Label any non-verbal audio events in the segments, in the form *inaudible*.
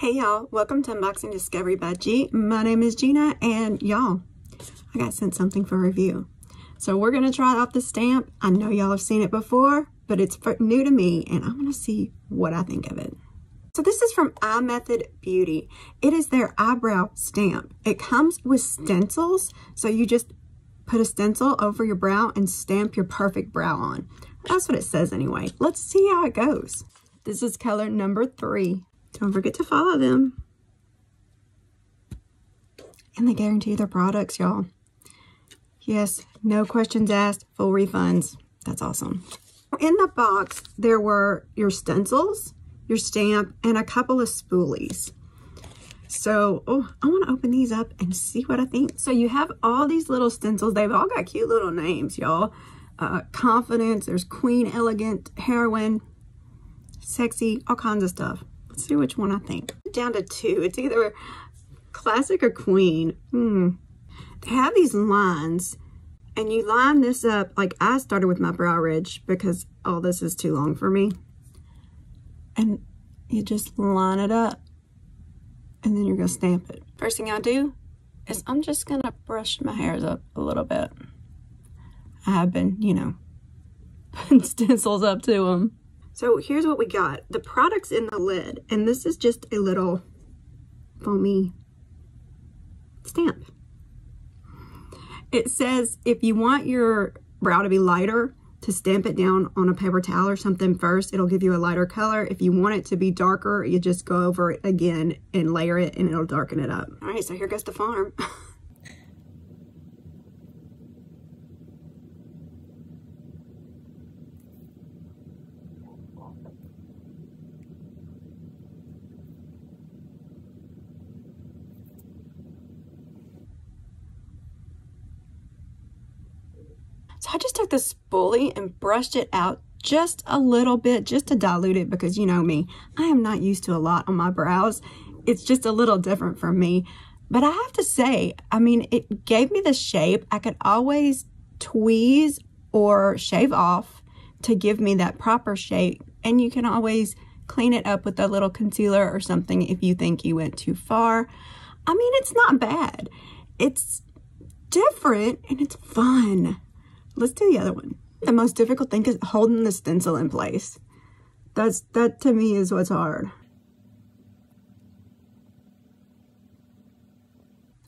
Hey y'all, welcome to Unboxing Discovery by G. My name is Gina and y'all, I got sent something for review. So we're gonna try out the stamp. I know y'all have seen it before, but it's new to me and I'm gonna see what I think of it. So this is from iMethod Beauty. It is their eyebrow stamp. It comes with stencils, so you just put a stencil over your brow and stamp your perfect brow on. That's what it says anyway. Let's see how it goes. This is color number three. Don't forget to follow them. And they guarantee their products, y'all. Yes, no questions asked, full refunds. That's awesome. In the box, there were your stencils, your stamp, and a couple of spoolies. So, oh, I want to open these up and see what I think. So you have all these little stencils. They've all got cute little names, y'all. Uh, confidence, there's Queen, Elegant, Heroine, Sexy, all kinds of stuff. Let's see which one I think. Down to two. It's either classic or queen. Hmm. They have these lines and you line this up. Like I started with my brow ridge because all this is too long for me. And you just line it up and then you're to stamp it. First thing I do is I'm just going to brush my hairs up a little bit. I have been, you know, *laughs* putting stencils up to them. So here's what we got. The product's in the lid, and this is just a little foamy stamp. It says if you want your brow to be lighter, to stamp it down on a paper towel or something first, it'll give you a lighter color. If you want it to be darker, you just go over it again and layer it and it'll darken it up. All right, so here goes the farm. *laughs* So I just took the spoolie and brushed it out just a little bit, just to dilute it because you know me, I am not used to a lot on my brows. It's just a little different for me. But I have to say, I mean, it gave me the shape. I could always tweeze or shave off to give me that proper shape. And you can always clean it up with a little concealer or something if you think you went too far. I mean, it's not bad. It's different and it's fun. Let's do the other one. The most difficult thing is holding the stencil in place. That's That to me is what's hard.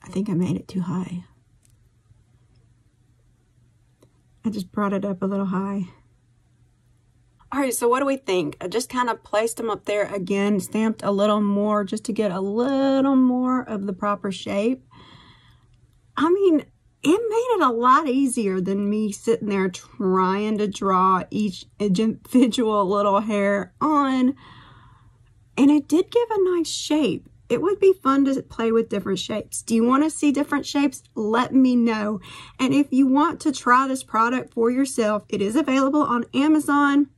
I think I made it too high. I just brought it up a little high. All right, so what do we think? I just kind of placed them up there again, stamped a little more just to get a little more of the proper shape. I mean, it made it a lot easier than me sitting there trying to draw each individual *laughs* little hair on. And it did give a nice shape. It would be fun to play with different shapes. Do you want to see different shapes? Let me know. And if you want to try this product for yourself, it is available on Amazon.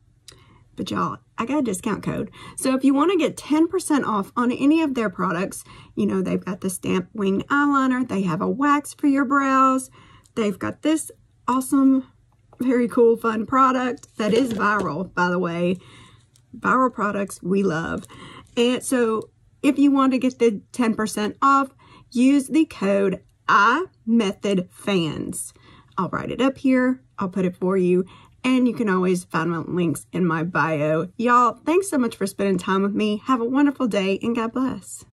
But y'all, I got a discount code. So if you want to get 10% off on any of their products, you know, they've got the stamp wing eyeliner. They have a wax for your brows. They've got this awesome, very cool, fun product that is viral, by the way. Viral products we love. And so if you want to get the 10% off, use the code iMethodFans. I'll write it up here. I'll put it for you and you can always find my links in my bio. Y'all, thanks so much for spending time with me. Have a wonderful day and God bless.